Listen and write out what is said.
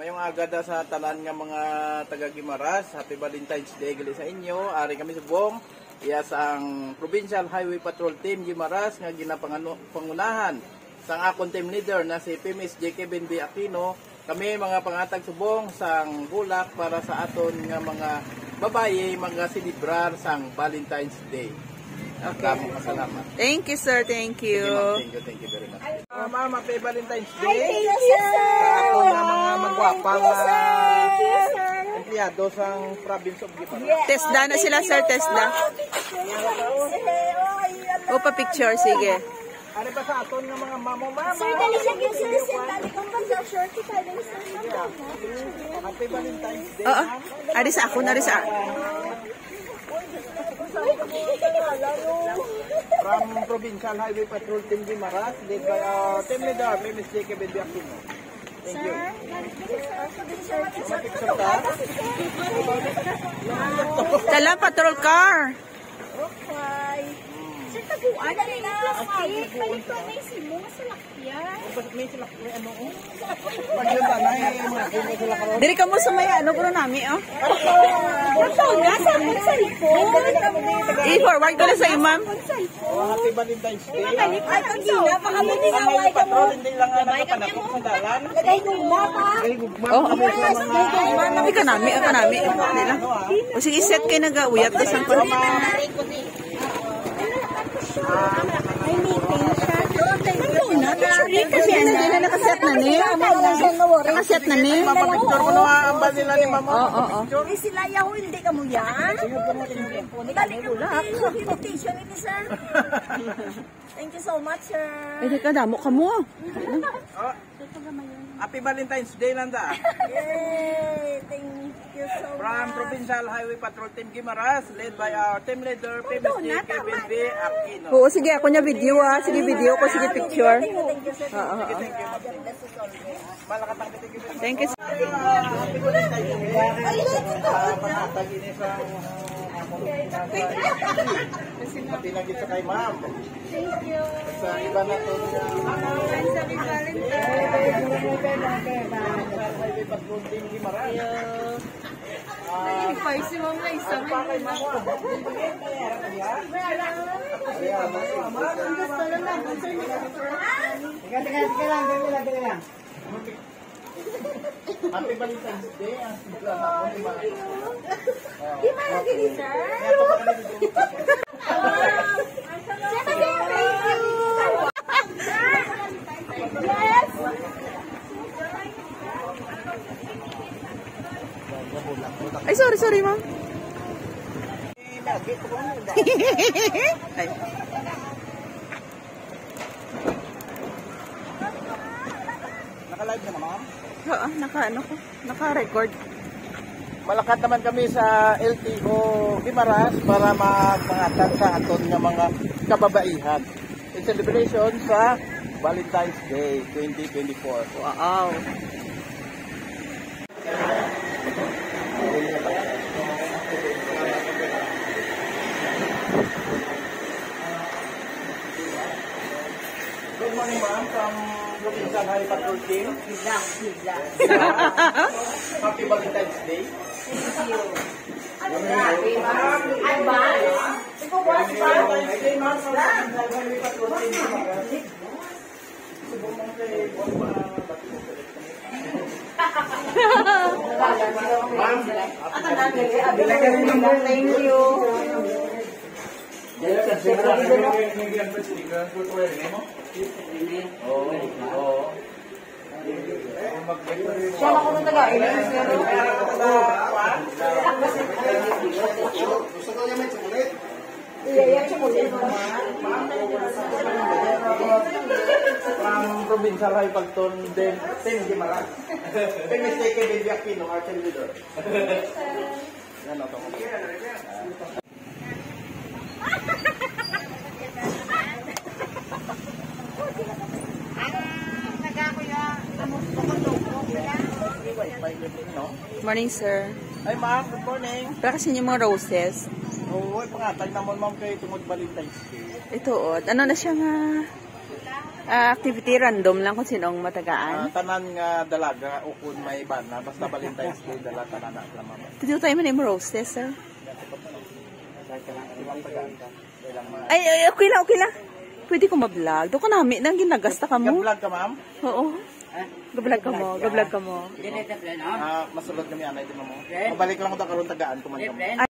Mayong agada sa tanan nga mga taga Gimaras. Happy Valentine's Day gali sa inyo. Ari kami sa buong iya ang Provincial Highway Patrol Team Gimaras nga ginapangunahan sa akong team leader na si PMS J. Kevin B. Aquino. Kami mga pangatag subong sang bulak para sa aton nga mga babaye mga silibrar sang Valentine's Day. Okay. Salamat. Thank you, sir. Thank you. Thank you, thank you very much. Uh, ma'am, happy Valentine's Ay, Day. thank you, sir. Ato na mga magwapang Thank you, sir. uh, Thank you, sir. empleyado sa province of Gimaras. Yeah, Tesda na thank sila, you. sir, Tesda. O, pa-picture, sige. Ano ba sa aton nga mga mamo mama? Sir, dali siya yung sir, dali. Happy Valentine's Day. Oo. Ari sa ako, ari sa From Provincial Highway Patrol Team Gimaras, led by our team leader, Miss J.K. Bendiakino. Thank you. Ka? Tala, patrol car. Taguan na rin ang plastic. Palito na yung simo nga sa lakyan. Bakit may sila, may ano, oh? Pag yun ba, na, eh. Diri ka mo sa may ano ko nami, oh. Ito, nasa akong cellphone. I-forward ko na sa imam. Oh, happy Valentine's Day. Ay, ang gina, baka may highway ka mo. patrol, hindi lang nga nagpapanakot sa dalan. Lagay guma pa. Ay, gugma. Oh. Ay, kanami, ah, kanami. Sige, set kayo nag-uyat na sang ko. May meeting siya. Ano na? Kasi ano, hindi na nakaset na ni. Nakaset na ni. Mapapicture ko na ang ba nila ni mama. Oo, oo. Ay, sila yaw, hindi ka mo yan. Dali ka mo. Invitation ini, sir. Thank you so much, sir. Pwede ka, damo ka mo. Happy Valentine's Day nanda. Yay! Thank you so From much. Provincial Highway Patrol Team Gimaras, led by our team leader, famous J. Kevin B. Aquino. Oo, sige, ako niya video ah. Sige, video ko, sige, picture. Thank you, thank you, sir. Oo, oo. Thank you. Malakatang kitig kitig. Thank you. Sa Pati lang sa kay ma'am. Thank you. Sa iba na to. Happy Valentine's. Highway Patrol Team Gimaras. Si Ma'am na isang. Pa kay ma'am. Happy Valentine's Day. Sigla ako ni ma'am. Di ba lagi ni sir? Yes! Ay, sorry, sorry, ma'am. Ay. Naka-live ka na ma'am? Oo, naka, ano ko, naka-record. Malakat naman kami sa LTO Gimaras para magpangatag sa aton nga mga kababaihan. In celebration sa Valentine's Day 2024. Wow. Good morning ma'am from Patrol Team. Bigla, bigla. Happy Valentine's Day. Ay ba? Ikaw ba? Valentine's Day ma'am from Provincial Highway Patrol Team. Gimaras. Subong mo kay Bon pa Ma'am, Thank you. Siya ako ng taga-ilan. From Provincial High Pagton, then Team Gimaras. Famous J.K. Bendiakino, our team leader. Yan, ito. Morning, sir. Ay ma'am, good morning. Para kasi yung mga roses. Oo, pangatag naman ma'am kay tungod Valentine's Day. Ito, oh. Ano na siya nga? Ah, activity random lang kung sino ang Ah, matagaan. tanan nga dalaga o kung may bana basta Valentine's Day dala tanan na lang mama. Dito tayo man yung roses, sir. Ka. Ay, ay, okay lang, okay lang. Pwede ko ma-vlog. Doon ko namin nang ginagasta ka mo. Ga-vlog ka ma'am? Oo. Ga-vlog ka mo, ga-vlog ka mo. Ah, masulod kami anay di mo. Mabalik lang ko ta karon tagaan ko man kamo.